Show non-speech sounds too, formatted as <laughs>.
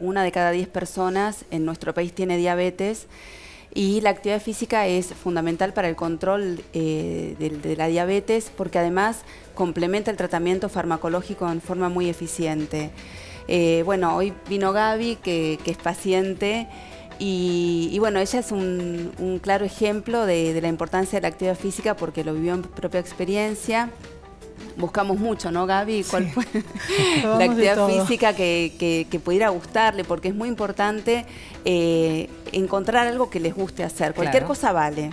una de cada diez personas en nuestro país tiene diabetes y la actividad física es fundamental para el control eh, de, la diabetes porque además complementa el tratamiento farmacológico en forma muy eficiente. Eh, bueno, hoy vino Gaby, que, es paciente, y, bueno, ella es un, claro ejemplo de la importancia de la actividad física porque lo vivió en propia experiencia buscamos mucho, ¿no, Gaby? ¿Cuál fue <laughs> la actividad física que, pudiera gustarle? Porque es muy importante eh, encontrar algo que les guste hacer. Cualquier cosa vale.